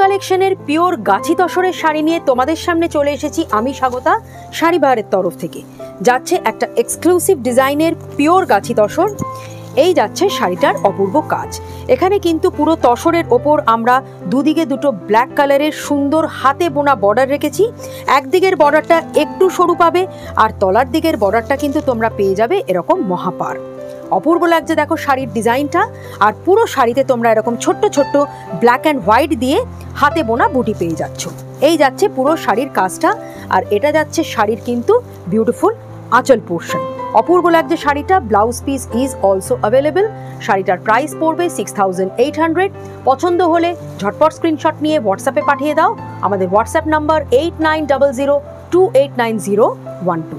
কালেকশনের পিওর গাছি তসরের শাড়ি নিয়ে তোমাদের সামনে চলে এসেছি আমি স্বাগতা শাড়ি বাহারের তরফ থেকে। যাচ্ছে একটা এক্সক্লুসিভ ডিজাইনের পিওর গাছি তসর। এই যাচ্ছে শাড়িটার অপূর্ব কাজ। এখানে কিন্তু পুরো তসরের ওপর আমরা দুদিকে দুটো ব্ল্যাক কালারের সুন্দর হাতে বোনা বর্ডার রেখেছি। একদিকের বর্ডারটা একটু সরু পাবে আর তলার দিকের বর্ডারটা কিন্তু তোমরা পেয়ে যাবে এরকম মহাপার। অপূর্ব লাগছে দেখো শাড়ির ডিজাইনটা। আর পুরো শাড়িতে তোমরা এরকম ছোট্ট ছোট্ট ব্ল্যাক অ্যান্ড হোয়াইট দিয়ে হাতে বোনা বুটি পেয়ে যাচ্ছ। এই যাচ্ছে পুরো শাড়ির কাজটা। আর এটা যাচ্ছে শাড়ির কিন্তু বিউটিফুল আঁচল পোর্শন অপূর্ব লাগছে শাড়িটা blouse piece is also available শাড়িটার প্রাইস পড়বে সিক্স থাউজেন্ড এইট হান্ড্রেড পছন্দ হলে ঝটপট স্ক্রিনশট নিয়ে হোয়াটসঅ্যাপে পাঠিয়ে দাও। আমাদের WhatsApp number eight nine double zero two eight nine zero one two